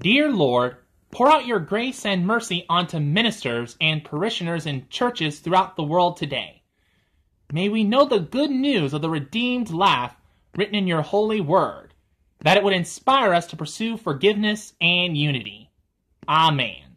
Dear Lord, pour out your grace and mercy onto ministers and parishioners in churches throughout the world today. May we know the good news of the redeemed life, written in your holy word, that it would inspire us to pursue forgiveness and unity. Amen.